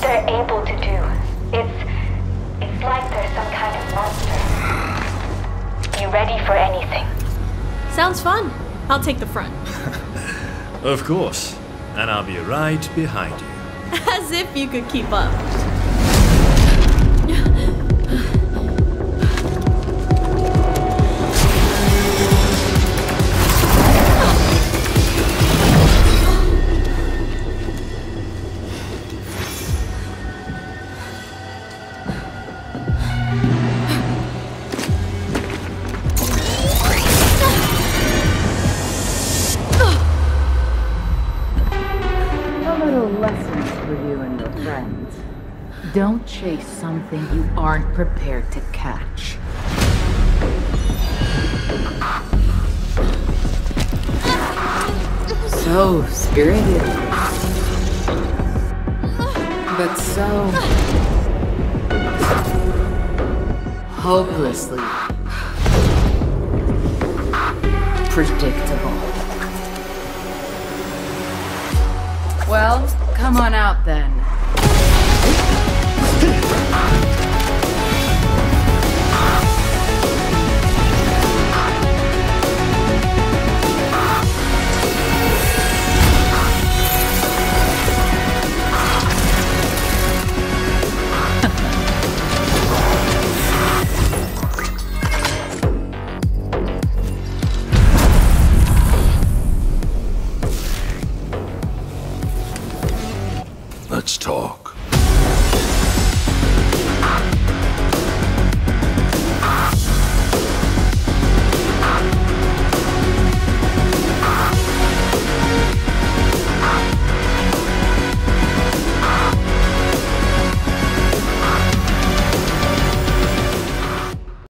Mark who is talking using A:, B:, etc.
A: they're able to do. It's. It's like they're some kind of monster. You ready for anything?
B: Sounds fun. I'll take the front.
C: Of course. And I'll be right behind you.
B: As if you could keep up.
D: Don't chase something you aren't prepared to catch. So spirited. But so Hopelessly predictable. Well, come on out then. Let's talk.